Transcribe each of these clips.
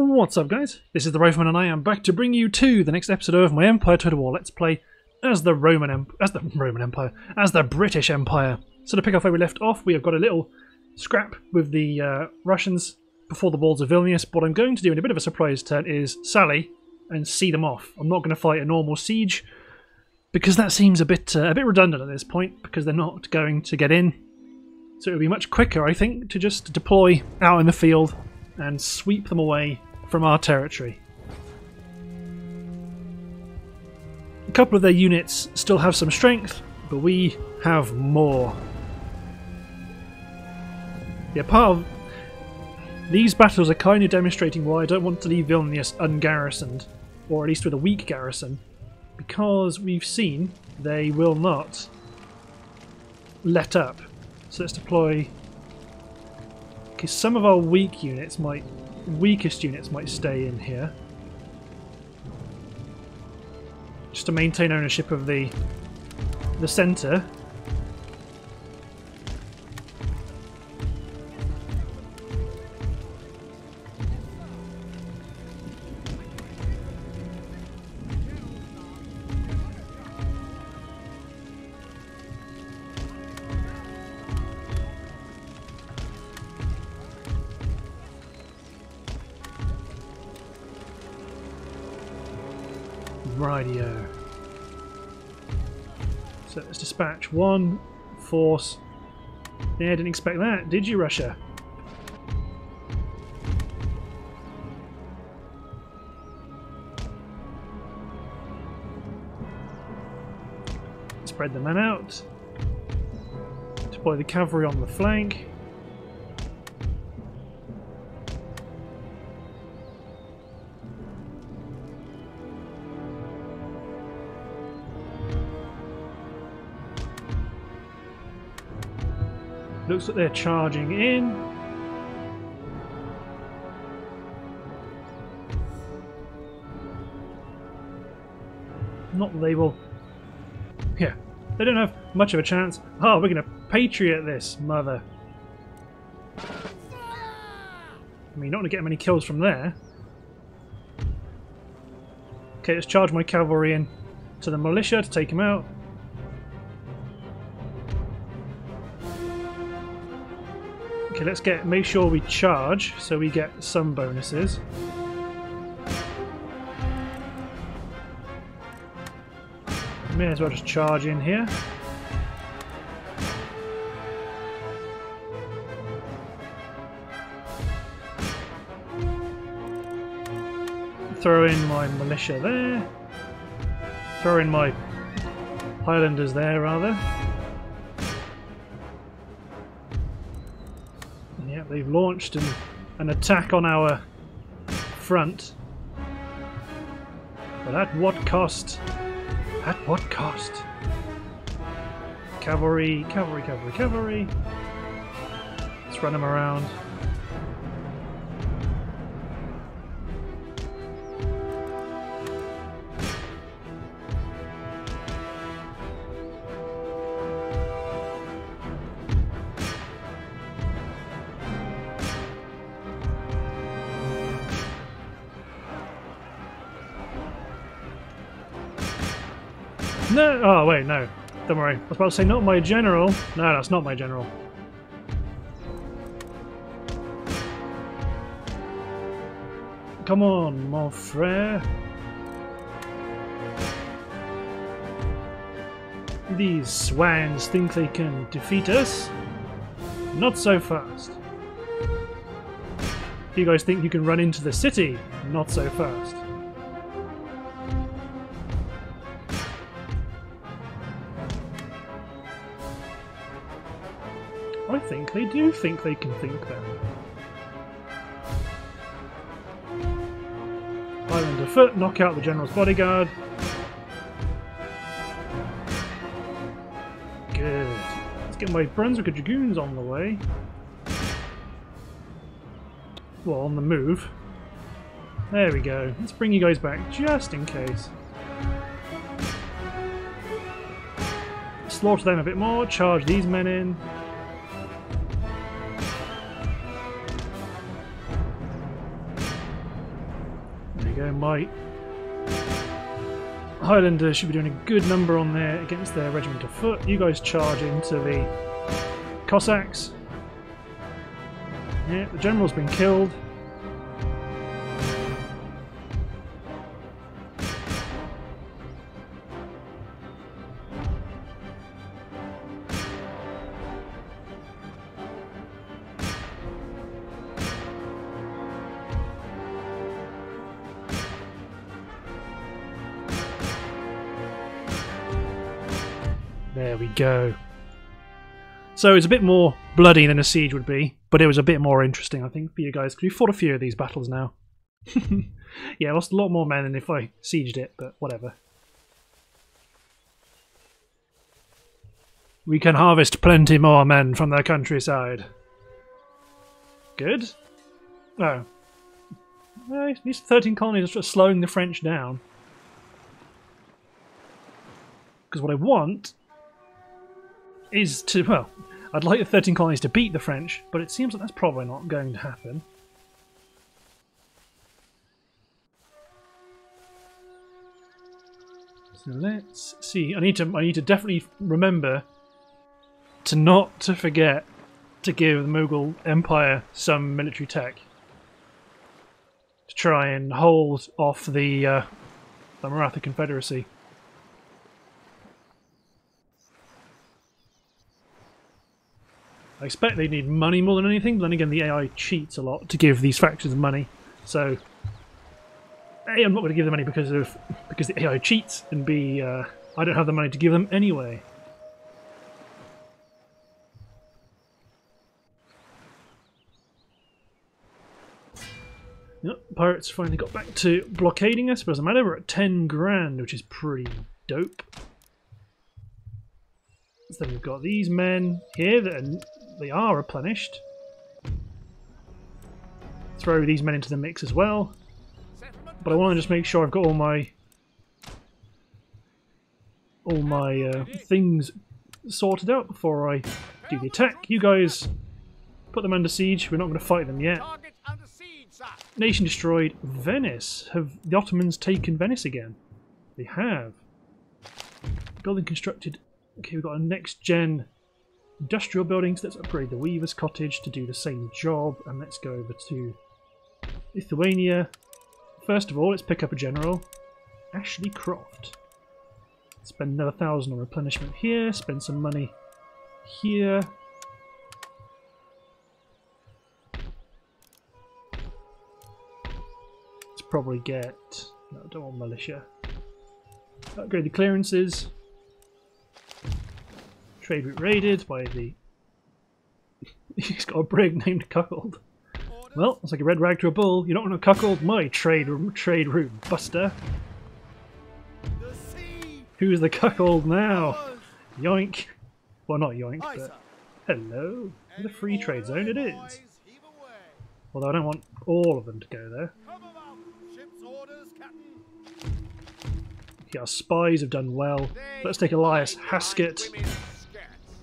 What's up guys? This is the Rifleman and I am back to bring you to the next episode of my Empire Total War Let's Play as the Roman Empire, as the Roman Empire, as the British Empire. So to pick up where we left off, we have got a little scrap with the uh, Russians before the walls of Vilnius. What I'm going to do in a bit of a surprise turn is sally and see them off. I'm not going to fight a normal siege because that seems a bit uh, a bit redundant at this point because they're not going to get in. So it would be much quicker, I think, to just deploy out in the field and sweep them away from our territory. A couple of their units still have some strength, but we have more. Yeah, part of these battles are kind of demonstrating why I don't want to leave Vilnius ungarrisoned, or at least with a weak garrison, because we've seen they will not let up. So let's deploy because some of our weak units might, weakest units might stay in here. Just to maintain ownership of the, the centre. One force. Yeah, I didn't expect that, did you, Russia? Spread the men out. Deploy the cavalry on the flank. Looks like they're charging in. Not that they will... Yeah, they don't have much of a chance. Oh, we're going to Patriot this, mother. I mean, not going to get many kills from there. Okay, let's charge my cavalry in to the militia to take him out. Okay, let's get make sure we charge so we get some bonuses. May as well just charge in here. Throw in my militia there. Throw in my Highlanders there, rather. They've launched an, an attack on our front. But at what cost? At what cost? Cavalry, cavalry, cavalry, cavalry. Let's run them around. No! Don't worry. I was about to say, not my general. No, that's not my general. Come on, mon frere. These swans think they can defeat us? Not so fast. You guys think you can run into the city? Not so fast. Think they do think they can think that. Highlander foot, knock out the general's bodyguard. Good. Let's get my Brunswick Dragoons on the way. Well, on the move. There we go. Let's bring you guys back just in case. Slaughter them a bit more, charge these men in. My Highlanders should be doing a good number on there against their regiment of foot. You guys charge into the Cossacks. Yeah, the general's been killed. Go. So it's a bit more bloody than a siege would be, but it was a bit more interesting, I think, for you guys, because we fought a few of these battles now. yeah, I lost a lot more men than if I sieged it, but whatever. We can harvest plenty more men from the countryside. Good. Oh. Well, these 13 colonies are slowing the French down. Because what I want is to, well, I'd like the 13 colonies to beat the French, but it seems like that's probably not going to happen. So let's see. I need to I need to definitely remember to not to forget to give the Mughal Empire some military tech to try and hold off the uh, the Maratha Confederacy. I expect they need money more than anything, but then again the AI cheats a lot to give these factions money. So A, I'm not going to give them money because of because the AI cheats, and B, uh, I don't have the money to give them anyway. Yep, pirates finally got back to blockading us, but doesn't matter, we're at 10 grand, which is pretty dope. So then we've got these men here that are, they are replenished. Throw these men into the mix as well. But I want to just make sure I've got all my all my uh, things sorted out before I do the attack. You guys put them under siege. We're not going to fight them yet. Nation destroyed. Venice. Have the Ottomans taken Venice again? They have. Building constructed. Okay, we've got a next gen industrial buildings. Let's upgrade the Weaver's Cottage to do the same job. And let's go over to Lithuania. First of all, let's pick up a general. Ashley Croft. Spend another thousand on replenishment here. Spend some money here. Let's probably get... No, don't want militia. Upgrade the clearances. Trade route raided by the... He's got a brig named Cuckold. Well, it's like a red rag to a bull. You don't want to cuckold my trade trade route buster. Who's the cuckold now? Yoink. Well, not yoink, but hello. The free trade zone it is. Although I don't want all of them to go there. Yeah, our spies have done well. Let's take Elias Haskett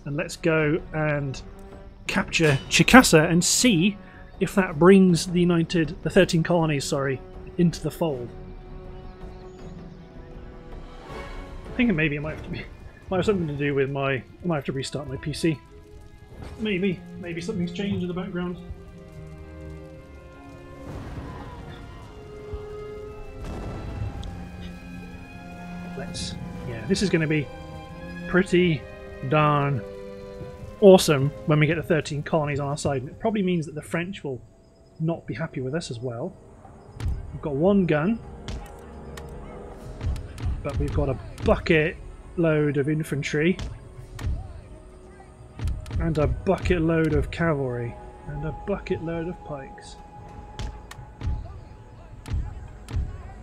and let's go and capture Chickasaw and see if that brings the United, the 13 colonies, sorry, into the fold. I think maybe it might have to be, might have something to do with my, I might have to restart my PC. Maybe, maybe something's changed in the background. Let's, yeah, this is going to be pretty darn awesome when we get the 13 colonies on our side. And it probably means that the French will not be happy with us as well. We've got one gun, but we've got a bucket load of infantry and a bucket load of cavalry and a bucket load of pikes.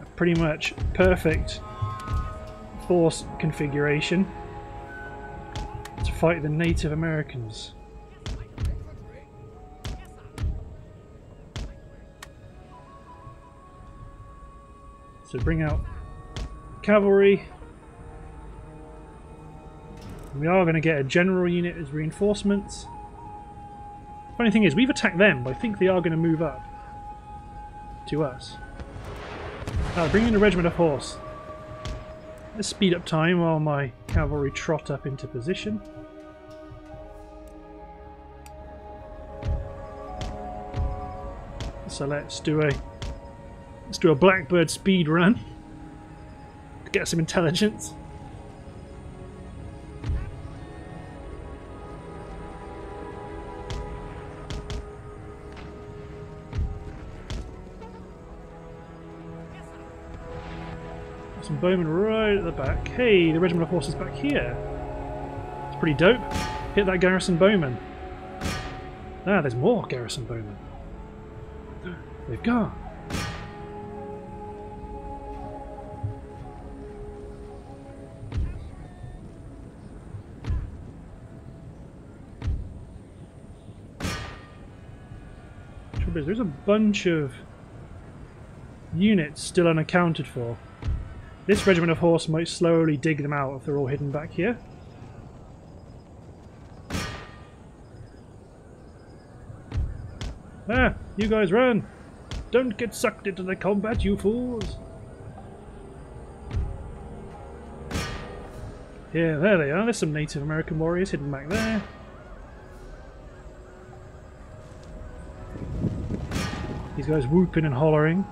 A pretty much perfect force configuration fight the Native Americans. So bring out cavalry. We are going to get a general unit as reinforcements. Funny thing is, we've attacked them, but I think they are going to move up to us. Ah, bring in a regiment of horse. Let's speed up time while my cavalry trot up into position. So let's do a let's do a blackbird speed run. Get some intelligence. Some bowmen right at the back. Hey, the regiment of horses back here. It's pretty dope. Hit that garrison bowman. Ah, there's more garrison bowmen. They've gone. There's a bunch of units still unaccounted for. This regiment of horse might slowly dig them out if they're all hidden back here. Ah, you guys run! Don't get sucked into the combat, you fools! Yeah, there they are. There's some Native American warriors hidden back there. These guys whooping and hollering.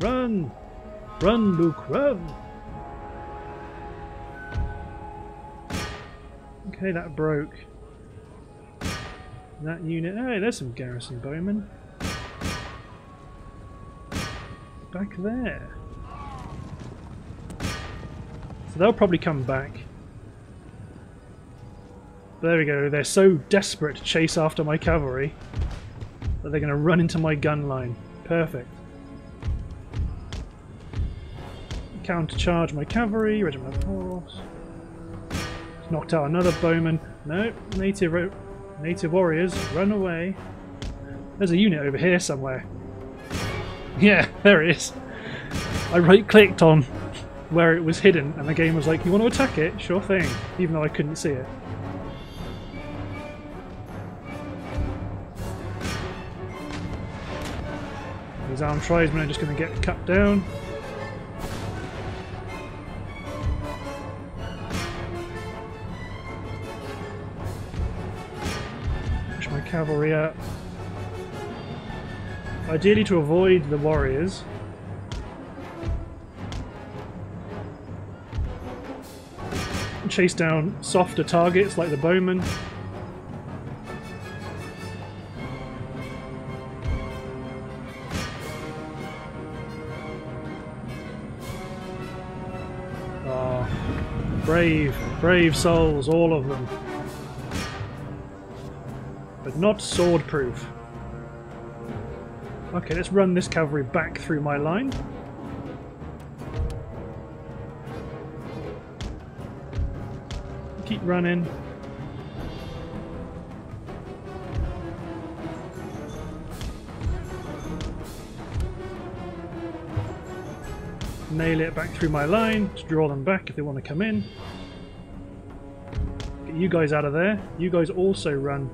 Run! Run, Luke, run! Okay, that broke. That unit... Hey, there's some garrison bowmen. Back there. So they'll probably come back. There we go, they're so desperate to chase after my cavalry that they're going to run into my gun line. Perfect. Counter-charge my cavalry, regiment of horse. Knocked out another bowman. No, native native warriors, run away. There's a unit over here somewhere. Yeah, there it is. I right-clicked on where it was hidden and the game was like, you want to attack it? Sure thing. Even though I couldn't see it. These armed tribesmen are just going to get cut down. Cavalry up. Ideally to avoid the warriors. Chase down softer targets like the bowmen. Ah, brave, brave souls, all of them. Not sword-proof. Okay, let's run this cavalry back through my line. Keep running. nail it back through my line to draw them back if they want to come in. Get you guys out of there. You guys also run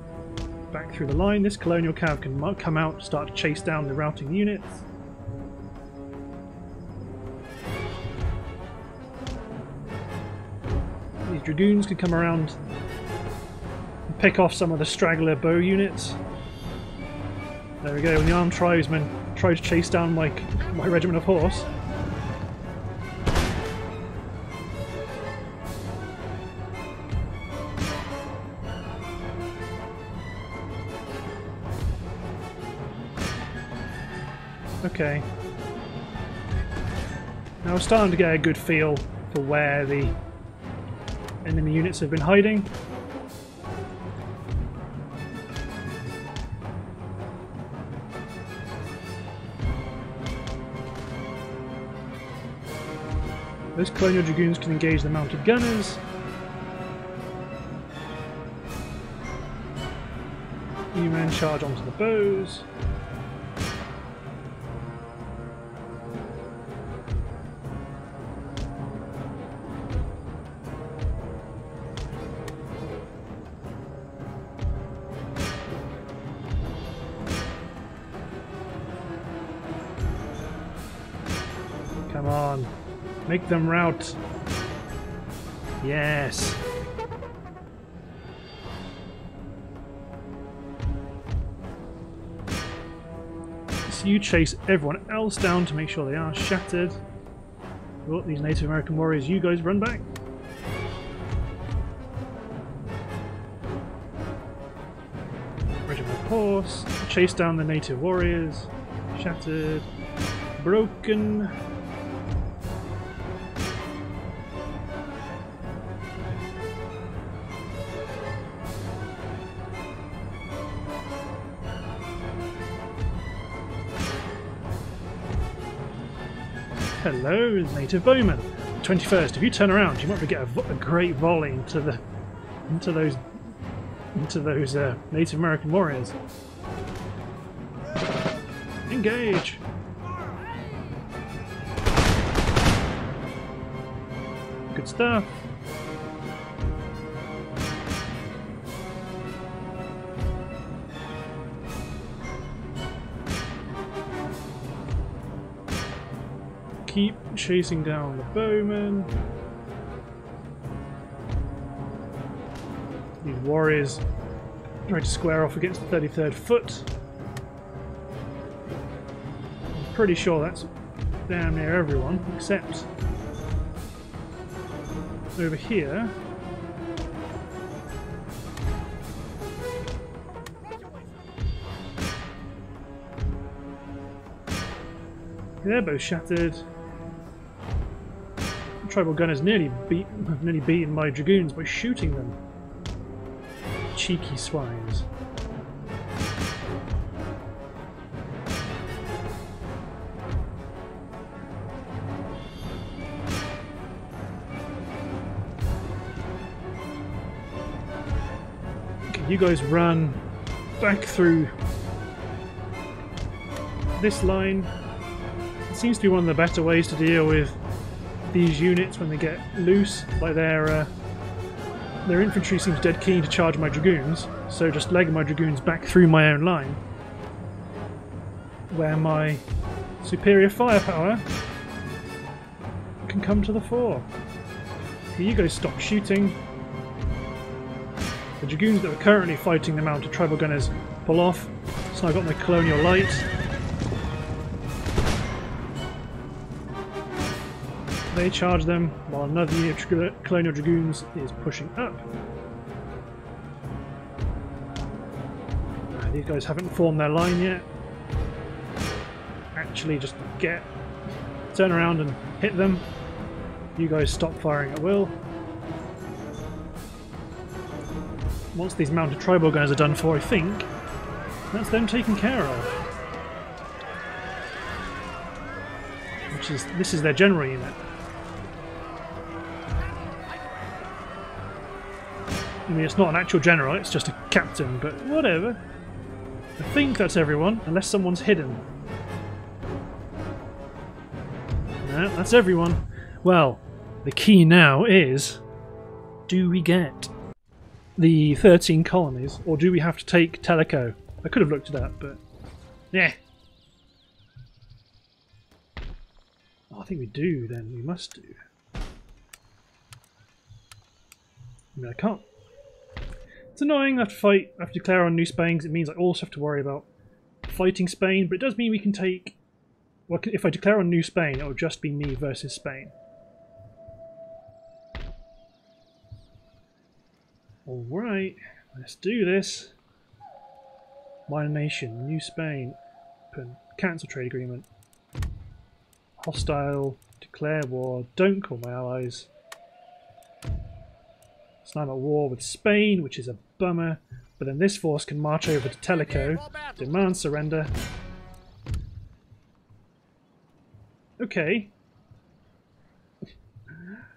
back through the line. This colonial cav can come out, start to chase down the routing units. These dragoons can come around and pick off some of the straggler bow units. There we go, when the armed tribesmen try to chase down my, my regiment of horse, Okay. Now we're starting to get a good feel for where the enemy units have been hiding. Those colonial dragoons can engage the mounted gunners. You men charge onto the bows. Make them rout. Yes. So you chase everyone else down to make sure they are shattered. Oh, these Native American warriors, you guys run back. Regiment Horse. Chase down the native warriors. Shattered. Broken. Hello, native bowman. 21st, if you turn around, you might get a, a great volley into the into those into those uh, Native American warriors. Engage! Good stuff. Chasing down the bowman. These warriors trying to square off against the 33rd foot. I'm pretty sure that's damn near everyone, except over here. They're both shattered. Tribal gunners nearly beat, nearly beaten my dragoons by shooting them cheeky swines. Okay, you guys run back through this line. It seems to be one of the better ways to deal with these units when they get loose, like their uh, their infantry seems dead keen to charge my dragoons, so just leg my dragoons back through my own line, where my superior firepower can come to the fore. You guys stop shooting. The dragoons that are currently fighting the mounted tribal gunners pull off, so I've got my colonial light. They charge them while another unit of Colonial Dragoons is pushing up. Uh, these guys haven't formed their line yet. Actually, just get, turn around and hit them. You guys stop firing at will. Once these mounted tribal guys are done for, I think, that's them taken care of. Which is, this is their general unit. I mean, it's not an actual general, it's just a captain, but whatever. I think that's everyone, unless someone's hidden. No, that's everyone. Well, the key now is, do we get the 13 colonies, or do we have to take Tellico? I could have looked at that, but yeah. Oh, I think we do then, we must do. I mean, I can't it's annoying I have to fight, I have to declare on New Spain it means I also have to worry about fighting Spain, but it does mean we can take... Well, if I declare on New Spain, it will just be me versus Spain. Alright, let's do this. Minor Nation, New Spain, open, cancel trade agreement. Hostile, declare war, don't call my allies. So I'm at war with Spain, which is a bummer. But then this force can march over to Tellico, demand surrender. Okay.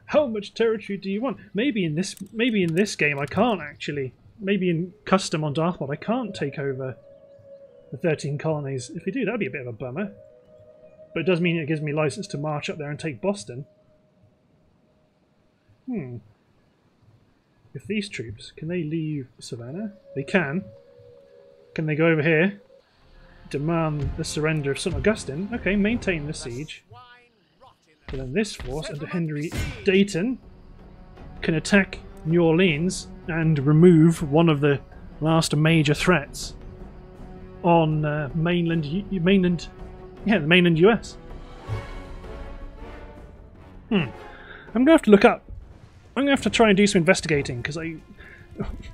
How much territory do you want? Maybe in this maybe in this game I can't actually. Maybe in custom on Darthmod I can't take over the 13 colonies. If we do, that'd be a bit of a bummer. But it does mean it gives me license to march up there and take Boston. Hmm. If these troops, can they leave Savannah? They can. Can they go over here? Demand the surrender of St. Augustine. Okay, maintain the siege. But then this force under Henry Dayton can attack New Orleans and remove one of the last major threats on uh, mainland U- mainland yeah the mainland US. Hmm. I'm gonna have to look up. I'm gonna have to try and do some investigating because I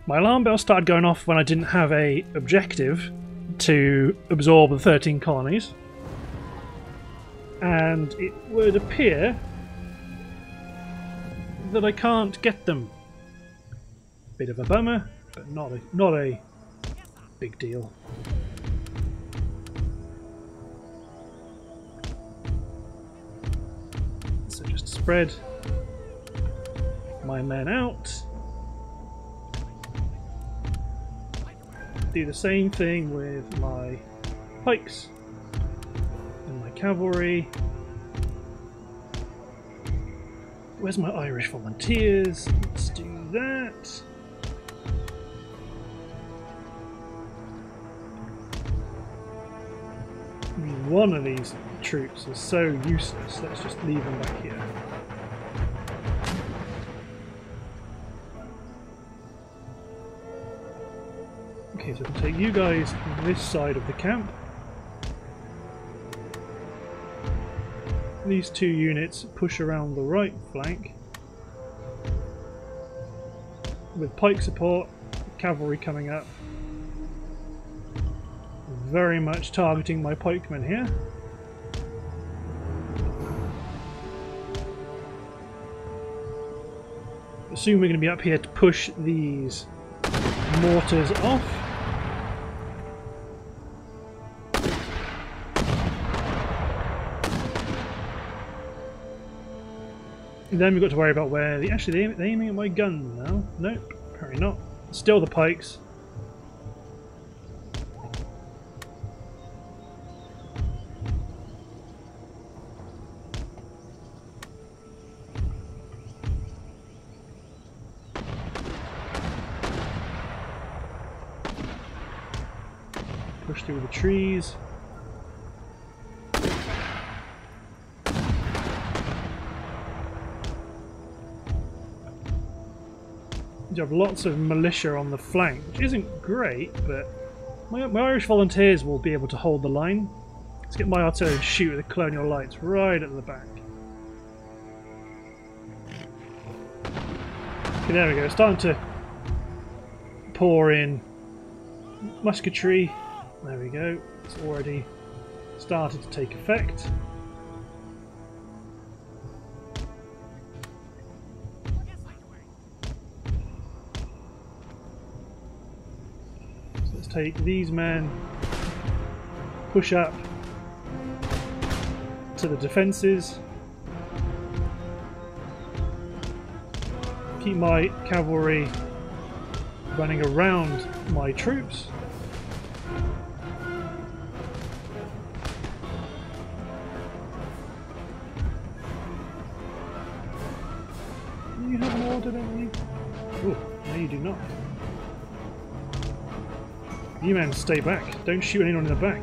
my alarm bell started going off when I didn't have a objective to absorb the 13 colonies, and it would appear that I can't get them. Bit of a bummer, but not a not a big deal. So just spread my men out. Do the same thing with my pikes and my cavalry. Where's my Irish volunteers? Let's do that. One of these troops is so useless. Let's just leave them back here. Okay, so we'll take you guys this side of the camp. These two units push around the right flank with pike support, cavalry coming up. Very much targeting my pikemen here. Assume we're going to be up here to push these mortars off. Then we've got to worry about where the actually they they're aiming at my gun now. Nope, apparently not. Still the pikes. Push through the trees. You have lots of militia on the flank, which isn't great, but my, my Irish volunteers will be able to hold the line. Let's get my artillery and shoot at the colonial lights right at the back. Okay, there we go. It's starting to pour in musketry. There we go. It's already started to take effect. Take these men, push up to the defences, keep my cavalry running around my troops. Men stay back. Don't shoot anyone in the back.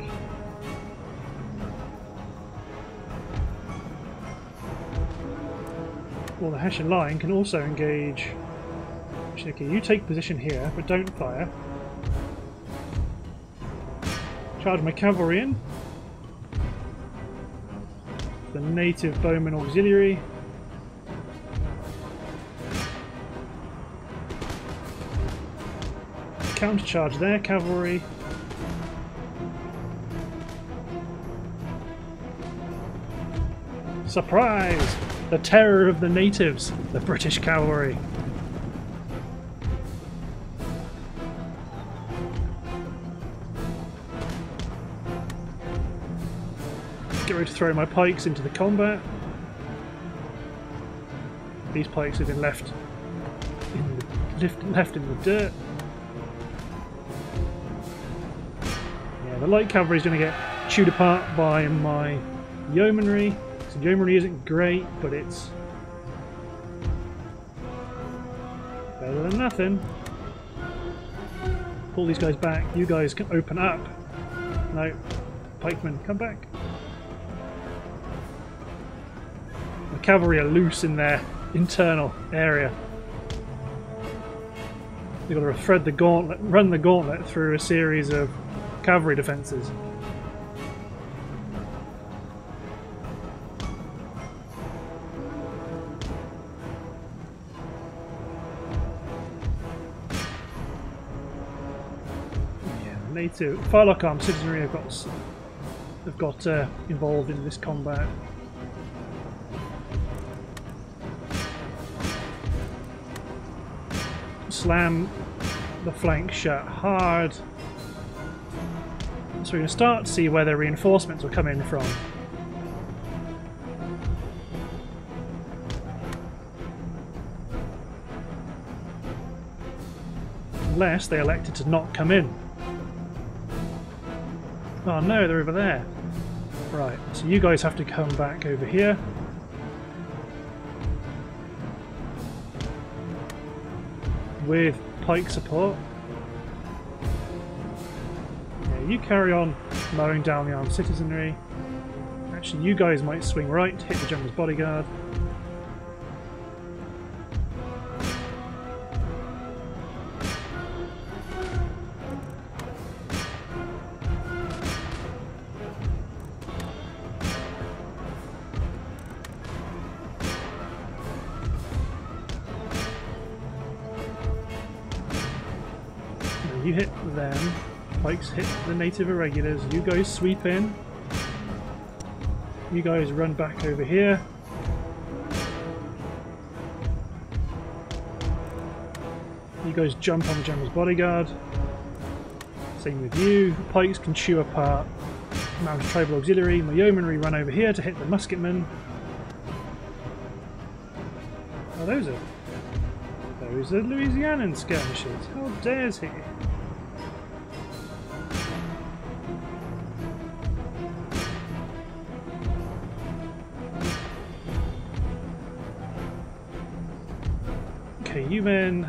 Well, the Hessian line can also engage... You take position here, but don't fire. Charge my cavalry in. The native bowman auxiliary. Countercharge their cavalry. Surprise! The terror of the natives, the British cavalry. Get ready to throw my pikes into the combat. These pikes have been left in the, left, left in the dirt. Yeah, the light cavalry is going to get chewed apart by my yeomanry. So yeomanry isn't great, but it's better than nothing. Pull these guys back. You guys can open up. No, pikemen, come back. The cavalry are loose in their internal area. You've got to thread the gauntlet, run the gauntlet through a series of cavalry defences. Yeah, native Firelock Arm citizenry have got have got uh, involved in this combat. Slam the flank shut hard. So we're going to start to see where their reinforcements will come in from. Unless they elected to not come in. Oh no, they're over there. Right, so you guys have to come back over here. With pike support. Yeah, you carry on mowing down the armed citizenry. Actually, you guys might swing right, hit the general's bodyguard. Pikes hit the native irregulars. You guys sweep in. You guys run back over here. You guys jump on the general's bodyguard. Same with you. Pikes can chew apart mounted tribal auxiliary. My yeomanry run over here to hit the musketmen. Oh, those are those are Louisianan skirmishers. How dares he? You.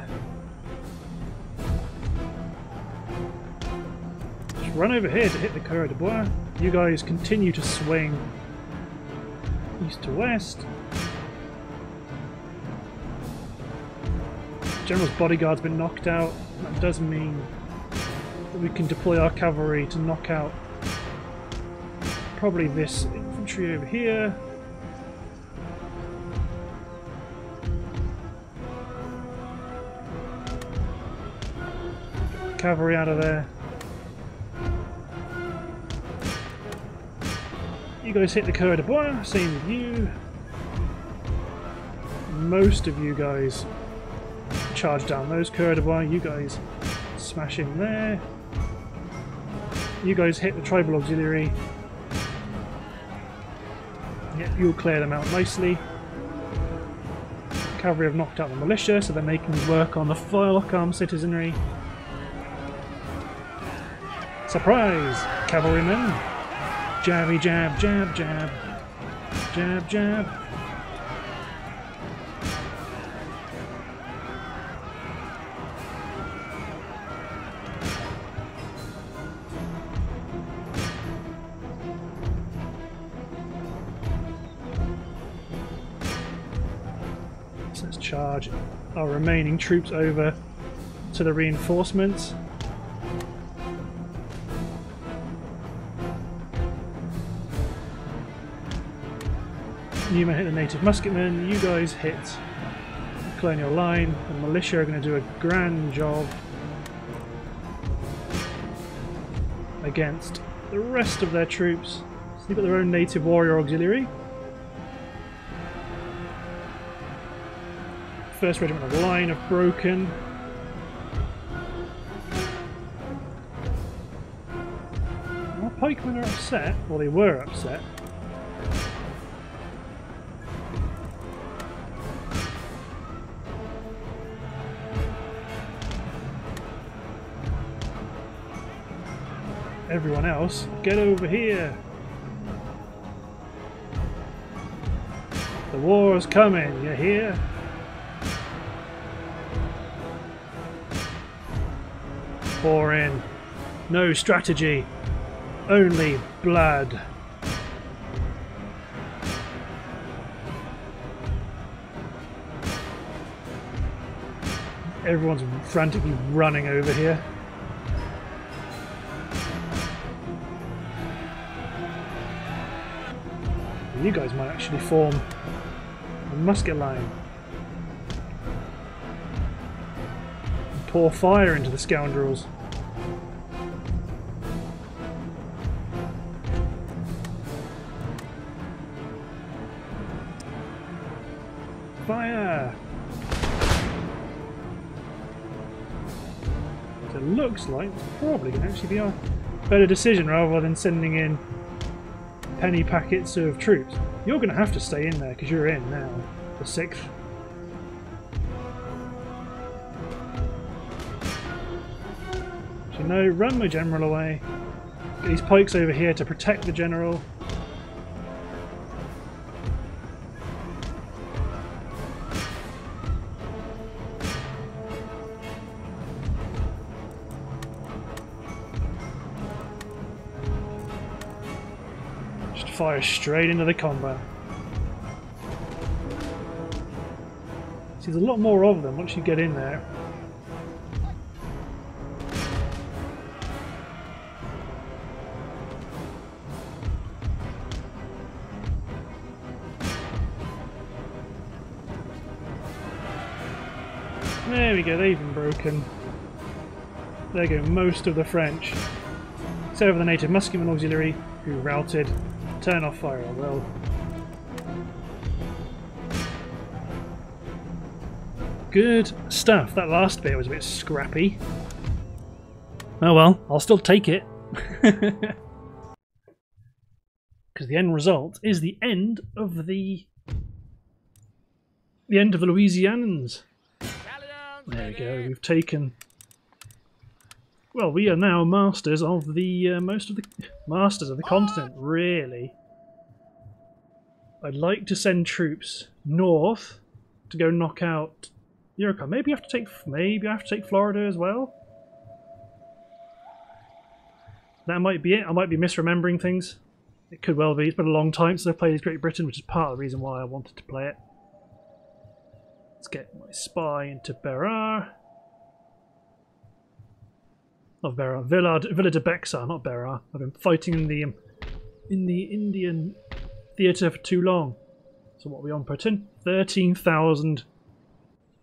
Just run over here to hit the Coureur de Bois. You guys continue to swing east to west. General's bodyguard's been knocked out. That does mean that we can deploy our cavalry to knock out probably this infantry over here. Cavalry out of there. You guys hit the Coeur de Bois, same with you. Most of you guys charge down those Coeur de Bois, you guys smash in there. You guys hit the tribal auxiliary. Yep, you'll clear them out nicely. Cavalry have knocked out the militia, so they're making work on the Firelock Arm citizenry. Surprise, cavalrymen! Jabby jab, jab, jab. Jab, jab. So let's charge our remaining troops over to the reinforcements. You may hit the native musketmen, you guys hit the colonial line, the militia are going to do a grand job against the rest of their troops. So they've got their own native warrior auxiliary. First Regiment of Line have broken. Our pikemen are upset. Well, they were upset. everyone else. Get over here! The war is coming, you hear? Pour in. No strategy, only blood. Everyone's frantically running over here. You guys might actually form a musket line. And pour fire into the scoundrels. Fire! So it looks like it's probably going to actually be a better decision rather than sending in penny packets of troops. You're going to have to stay in there because you're in now, the 6th. So no, run my general away. Get these pikes over here to protect the general. Fire straight into the combat. See, there's a lot more of them once you get in there. There we go, they've been broken. There go most of the French. So for the native Muskemen auxiliary, who routed Turn off fire, will. Good stuff. That last bit was a bit scrappy. Oh well, I'll still take it. Because the end result is the end of the... The end of the Louisianans. There we go, we've taken well, we are now masters of the uh, most of the masters of the continent. Really, I'd like to send troops north to go knock out Iroquois. Maybe I have to take maybe I have to take Florida as well. That might be it. I might be misremembering things. It could well be. It's been a long time since I've played Great Britain, which is part of the reason why I wanted to play it. Let's get my spy into Berar. Not Berar, Villard, Villa de Bexar, not Berar. I've been fighting in the um, in the Indian theatre for too long. So what are we on turn? 13,000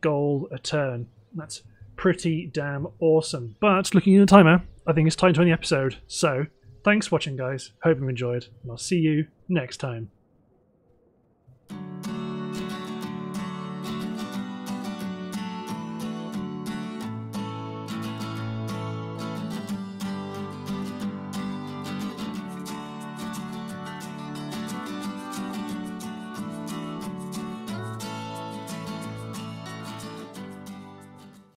gold a turn. That's pretty damn awesome. But looking at the timer, I think it's time to end the episode. So thanks for watching guys. Hope you enjoyed. And I'll see you next time.